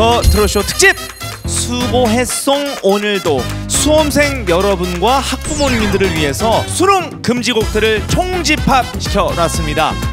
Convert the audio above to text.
더 트롯쇼 특집 수고했송 오늘도 수험생 여러분과 학부모님들을 위해서 수능 금지곡들을 총집합 시켜놨습니다.